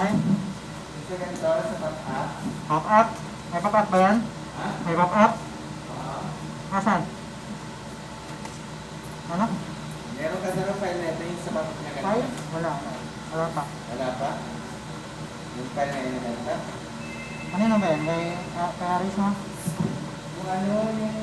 Ay, Kasi ganito sa pang-up. pop up. May pop up ba yan? Ha? May pop up? Oo. Asan? Ano? Meron ka sa file na ito yung sa pang na ganito. Wala. Wala, pa. Wala pa? Yung file na yun na ganito? Ano na ba yan? Kay, uh, kay Aris mo? Yung ano, yung...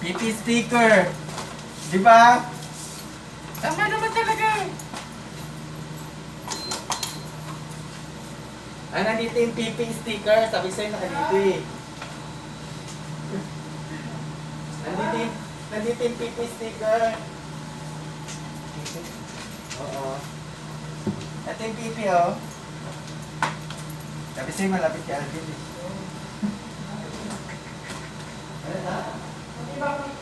PP sticker. Di ba? Tama naman talaga. Ah, nandito yung PP sticker. Sabi sa'yo nakalito eh. Nandito nandito yung PP sticker. Oo. Ito yung PP oh. Sabi sa'yo malapit kay Alvin eh. Ano na? 딱